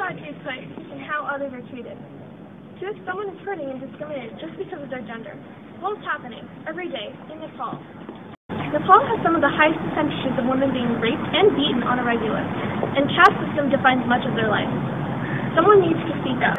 about you'd how others are treated. To someone is hurting and discriminated just because of their gender. Well, it's happening every day in Nepal. Nepal has some of the highest percentages of women being raped and beaten on a regular, and caste system defines much of their life. Someone needs to speak up.